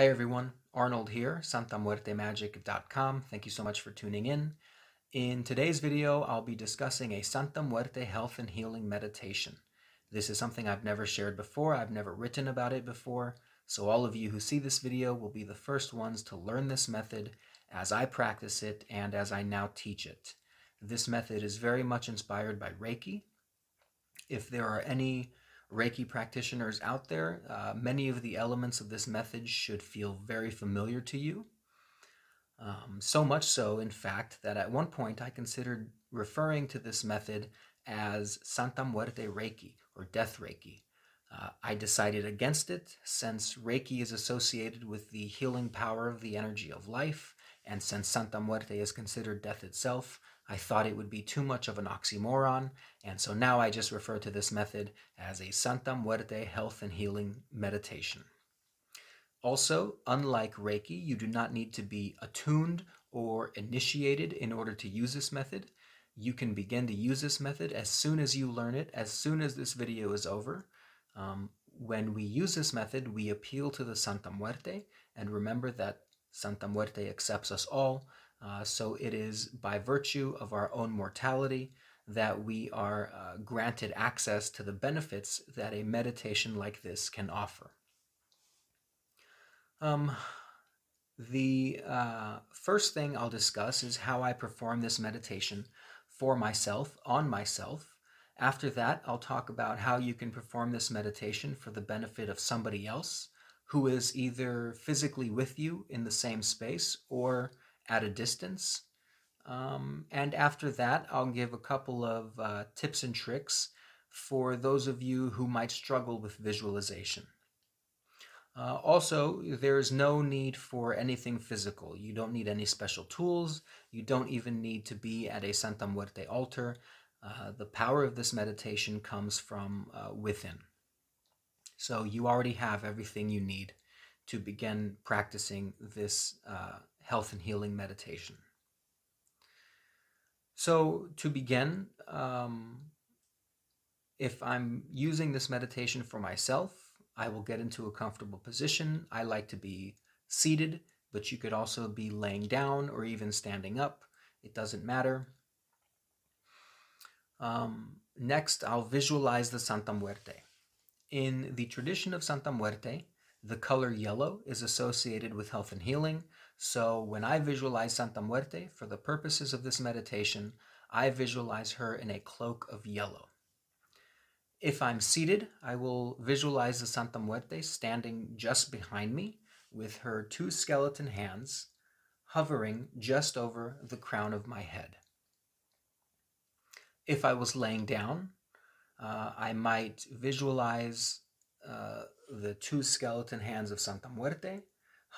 Hi everyone, Arnold here, santamuertemagick.com. Thank you so much for tuning in. In today's video, I'll be discussing a Santa Muerte health and healing meditation. This is something I've never shared before, I've never written about it before, so all of you who see this video will be the first ones to learn this method as I practice it and as I now teach it. This method is very much inspired by Reiki. If there are any Reiki practitioners out there, uh, many of the elements of this method should feel very familiar to you. Um, so much so, in fact, that at one point I considered referring to this method as Santa Muerte Reiki or Death Reiki. Uh, I decided against it since Reiki is associated with the healing power of the energy of life, and since Santa Muerte is considered death itself, I thought it would be too much of an oxymoron, and so now I just refer to this method as a Santa Muerte health and healing meditation. Also, unlike Reiki, you do not need to be attuned or initiated in order to use this method. You can begin to use this method as soon as you learn it, as soon as this video is over. Um, when we use this method, we appeal to the Santa Muerte, and remember that Santa Muerte accepts us all, uh, so it is by virtue of our own mortality that we are uh, granted access to the benefits that a meditation like this can offer. Um, the uh, first thing I'll discuss is how I perform this meditation for myself, on myself. After that, I'll talk about how you can perform this meditation for the benefit of somebody else who is either physically with you in the same space or at a distance. Um, and after that, I'll give a couple of uh, tips and tricks for those of you who might struggle with visualization. Uh, also, there is no need for anything physical. You don't need any special tools. You don't even need to be at a Santa Muerte altar. Uh, the power of this meditation comes from uh, within. So you already have everything you need to begin practicing this uh, health and healing meditation. So, to begin, um, if I'm using this meditation for myself, I will get into a comfortable position. I like to be seated, but you could also be laying down or even standing up. It doesn't matter. Um, next, I'll visualize the Santa Muerte. In the tradition of Santa Muerte, the color yellow is associated with health and healing, so when I visualize Santa Muerte for the purposes of this meditation, I visualize her in a cloak of yellow. If I'm seated, I will visualize the Santa Muerte standing just behind me with her two skeleton hands hovering just over the crown of my head. If I was laying down, uh, I might visualize uh, the two skeleton hands of Santa Muerte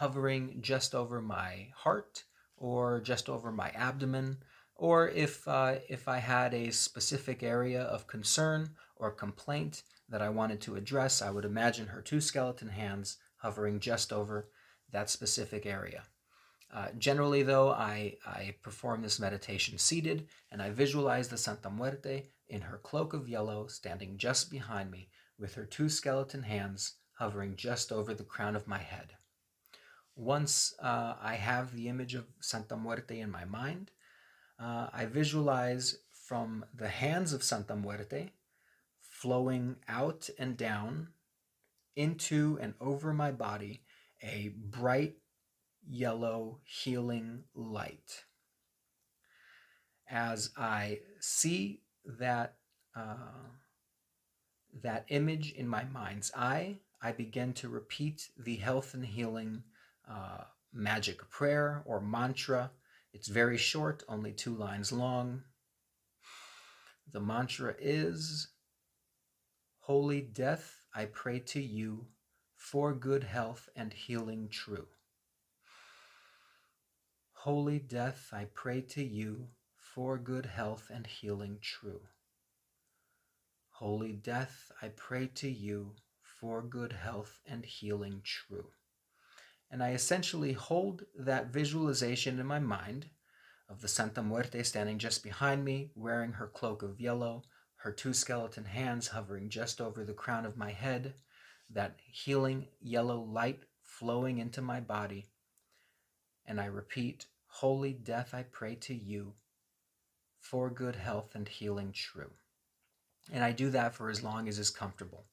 hovering just over my heart or just over my abdomen, or if, uh, if I had a specific area of concern or complaint that I wanted to address, I would imagine her two skeleton hands hovering just over that specific area. Uh, generally, though, I, I perform this meditation seated and I visualize the Santa Muerte in her cloak of yellow standing just behind me with her two skeleton hands hovering just over the crown of my head. Once uh, I have the image of Santa Muerte in my mind, uh, I visualize from the hands of Santa Muerte flowing out and down into and over my body a bright yellow healing light. As I see that uh, that image in my mind's eye, I begin to repeat the health and healing uh, magic prayer or mantra. It's very short, only two lines long. The mantra is Holy Death, I pray to you for good health and healing true. Holy Death, I pray to you for good health and healing true. Holy Death, I pray to you for good health and healing true and I essentially hold that visualization in my mind of the Santa Muerte standing just behind me, wearing her cloak of yellow, her two skeleton hands hovering just over the crown of my head, that healing yellow light flowing into my body. And I repeat, Holy death, I pray to you for good health and healing true. And I do that for as long as is comfortable.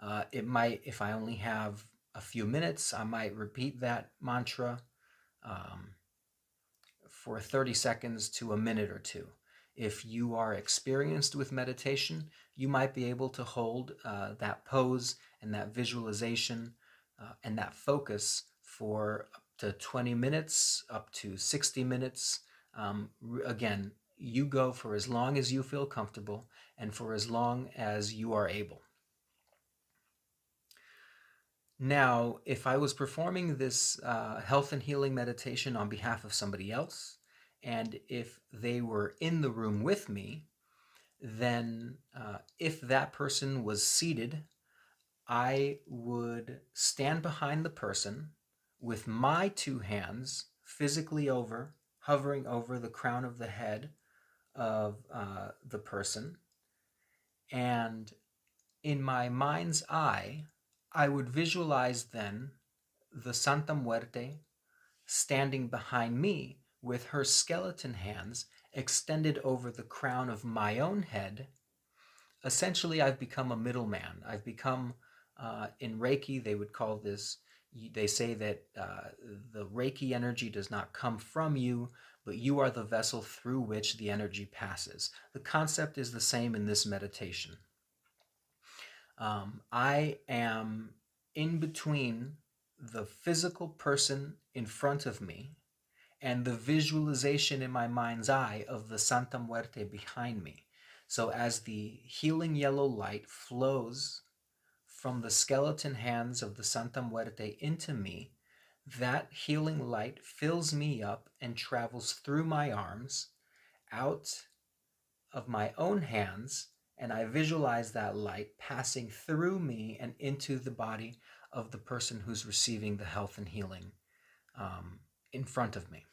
Uh, it might, if I only have a few minutes, I might repeat that mantra um, for 30 seconds to a minute or two. If you are experienced with meditation, you might be able to hold uh, that pose and that visualization uh, and that focus for up to 20 minutes, up to 60 minutes. Um, again, you go for as long as you feel comfortable and for as long as you are able. Now, if I was performing this uh, health and healing meditation on behalf of somebody else, and if they were in the room with me, then uh, if that person was seated, I would stand behind the person with my two hands physically over, hovering over the crown of the head of uh, the person. And in my mind's eye, I would visualize then the Santa Muerte standing behind me with her skeleton hands extended over the crown of my own head. Essentially, I've become a middleman. I've become, uh, in Reiki, they would call this, they say that uh, the Reiki energy does not come from you, but you are the vessel through which the energy passes. The concept is the same in this meditation. Um, I am in between the physical person in front of me and the visualization in my mind's eye of the Santa Muerte behind me. So as the healing yellow light flows from the skeleton hands of the Santa Muerte into me, that healing light fills me up and travels through my arms, out of my own hands, and I visualize that light passing through me and into the body of the person who's receiving the health and healing um, in front of me.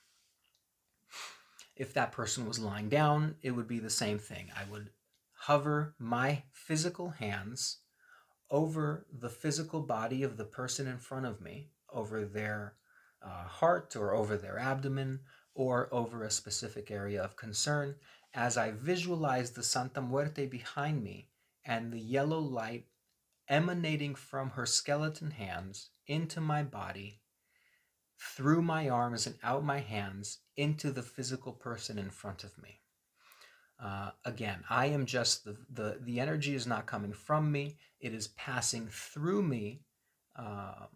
If that person was lying down, it would be the same thing. I would hover my physical hands over the physical body of the person in front of me, over their uh, heart or over their abdomen or over a specific area of concern, as I visualize the Santa Muerte behind me and the yellow light emanating from her skeleton hands into my body, through my arms and out my hands into the physical person in front of me. Uh, again, I am just the, the, the energy is not coming from me, it is passing through me um,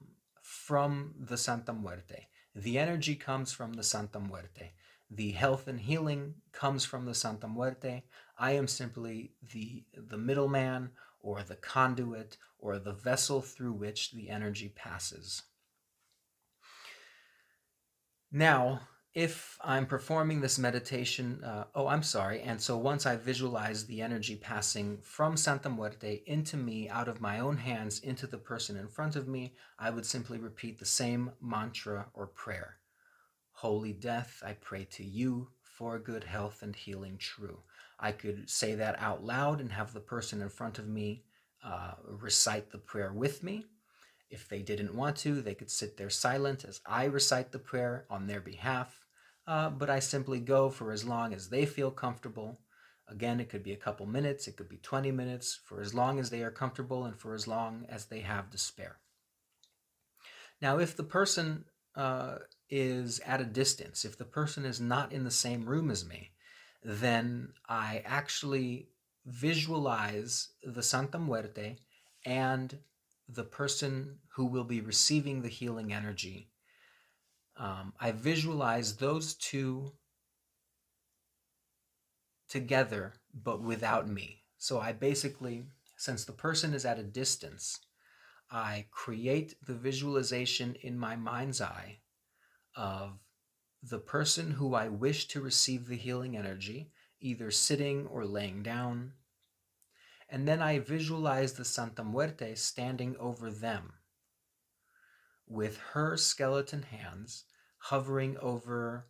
from the Santa Muerte. The energy comes from the Santa Muerte. The health and healing comes from the Santa Muerte. I am simply the, the middleman or the conduit or the vessel through which the energy passes. Now, if I'm performing this meditation, uh, oh, I'm sorry. And so once I visualize the energy passing from Santa Muerte into me, out of my own hands, into the person in front of me, I would simply repeat the same mantra or prayer. Holy death, I pray to you for good health and healing true. I could say that out loud and have the person in front of me uh, recite the prayer with me. If they didn't want to, they could sit there silent as I recite the prayer on their behalf. Uh, but I simply go for as long as they feel comfortable. Again, it could be a couple minutes, it could be 20 minutes, for as long as they are comfortable and for as long as they have to spare. Now, if the person uh, is at a distance, if the person is not in the same room as me, then I actually visualize the Santa Muerte and the person who will be receiving the healing energy. Um, I visualize those two together, but without me. So I basically, since the person is at a distance, I create the visualization in my mind's eye of the person who I wish to receive the healing energy, either sitting or laying down. And then I visualize the Santa Muerte standing over them with her skeleton hands hovering over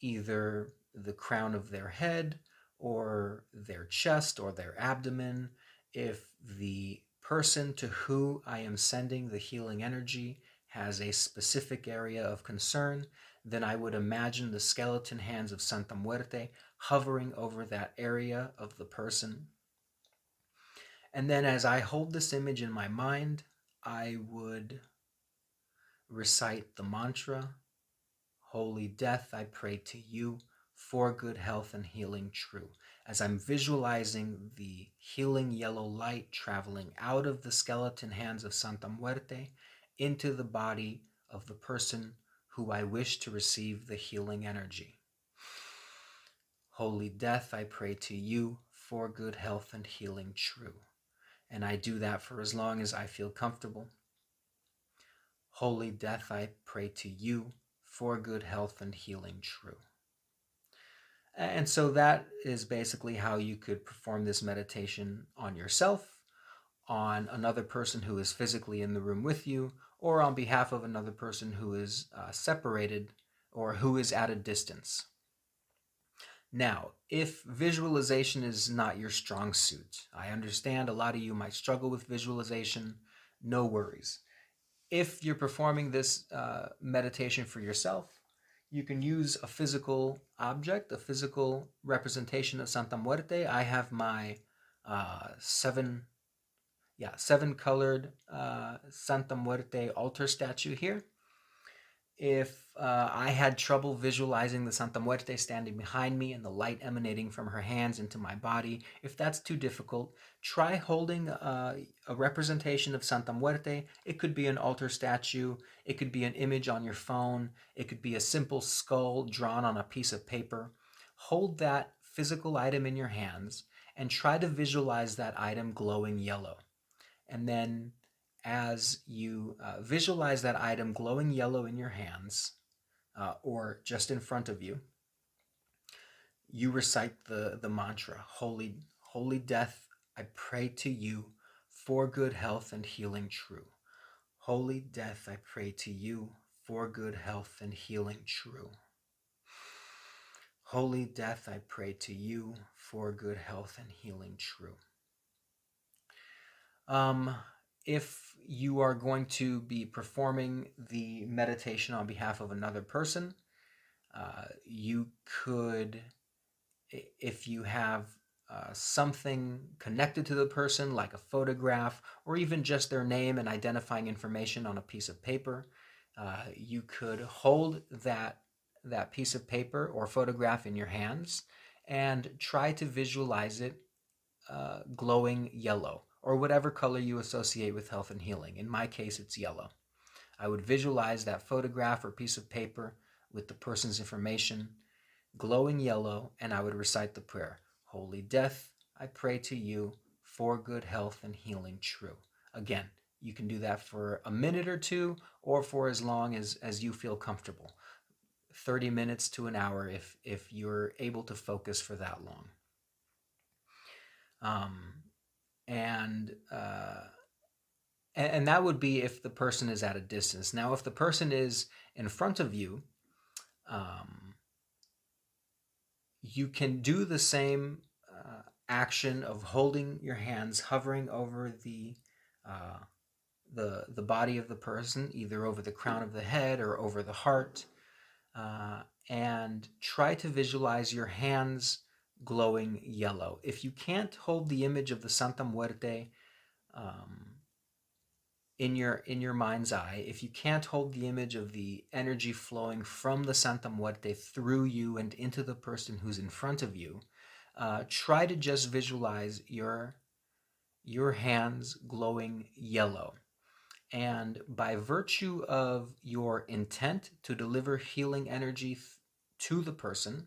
either the crown of their head or their chest or their abdomen. If the person to who I am sending the healing energy has a specific area of concern, then I would imagine the skeleton hands of Santa Muerte hovering over that area of the person. And then as I hold this image in my mind, I would recite the mantra Holy Death, I pray to you for good health and healing true. As I'm visualizing the healing yellow light traveling out of the skeleton hands of Santa Muerte into the body of the person who I wish to receive the healing energy. Holy Death, I pray to you for good health and healing true. And I do that for as long as I feel comfortable. Holy Death, I pray to you for good health and healing true. And so that is basically how you could perform this meditation on yourself, on another person who is physically in the room with you, or on behalf of another person who is uh, separated or who is at a distance. Now, if visualization is not your strong suit, I understand a lot of you might struggle with visualization, no worries if you're performing this uh, meditation for yourself, you can use a physical object, a physical representation of Santa Muerte. I have my uh, seven, yeah, seven colored uh, Santa Muerte altar statue here if uh, I had trouble visualizing the Santa Muerte standing behind me and the light emanating from her hands into my body, if that's too difficult, try holding uh, a representation of Santa Muerte. It could be an altar statue, it could be an image on your phone, it could be a simple skull drawn on a piece of paper. Hold that physical item in your hands and try to visualize that item glowing yellow. And then as you uh, visualize that item glowing yellow in your hands uh, or just in front of you, you recite the, the mantra Holy, Holy Death, I pray to you for good health and healing true. Holy Death, I pray to you for good health and healing true. Holy Death, I pray to you for good health and healing true. Um, if you are going to be performing the meditation on behalf of another person, uh, you could, if you have uh, something connected to the person, like a photograph or even just their name and identifying information on a piece of paper, uh, you could hold that that piece of paper or photograph in your hands and try to visualize it uh, glowing yellow or whatever color you associate with health and healing. In my case, it's yellow. I would visualize that photograph or piece of paper with the person's information glowing yellow, and I would recite the prayer Holy Death, I pray to you for good health and healing true. Again, you can do that for a minute or two or for as long as, as you feel comfortable. 30 minutes to an hour if, if you're able to focus for that long. Um, and uh, and, that would be if the person is at a distance. Now, if the person is in front of you, um, you can do the same uh, action of holding your hands, hovering over the uh, the the body of the person, either over the crown of the head or over the heart, uh, and try to visualize your hands glowing yellow. If you can't hold the image of the Santa Muerte um, in your in your mind's eye, if you can't hold the image of the energy flowing from the Santa Muerte through you and into the person who's in front of you, uh, try to just visualize your your hands glowing yellow. And by virtue of your intent to deliver healing energy to the person,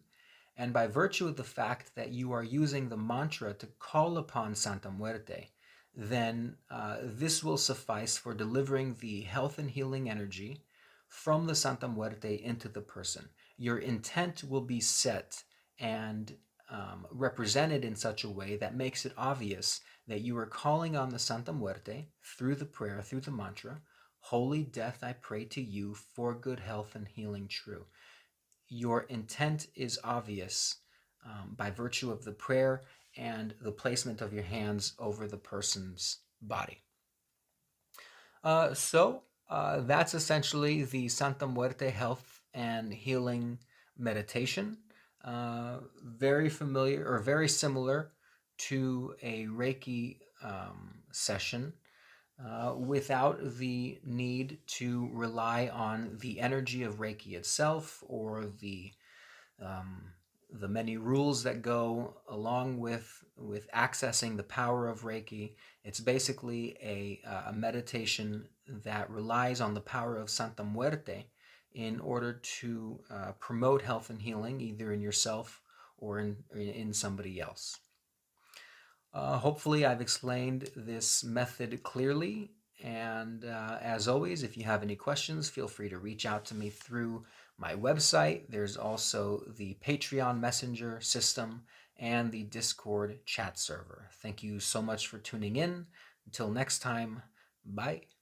and by virtue of the fact that you are using the mantra to call upon Santa Muerte, then uh, this will suffice for delivering the health and healing energy from the Santa Muerte into the person. Your intent will be set and um, represented in such a way that makes it obvious that you are calling on the Santa Muerte through the prayer, through the mantra, Holy Death, I pray to you for good health and healing true your intent is obvious um, by virtue of the prayer and the placement of your hands over the person's body. Uh, so, Uh, that's essentially the Santa Muerte health and healing meditation. Uh, very familiar or very similar to a Reiki um, session uh, without the need to rely on the energy of Reiki itself or the um, the many rules that go along with with accessing the power of Reiki. It's basically a, a meditation that relies on the power of Santa Muerte in order to uh, promote health and healing, either in yourself or in, in somebody else. Uh, hopefully, I've explained this method clearly. And uh, as always, if you have any questions, feel free to reach out to me through my website. There's also the Patreon Messenger system and the Discord chat server. Thank you so much for tuning in. Until next time, bye.